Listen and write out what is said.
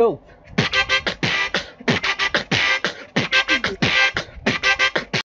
Go.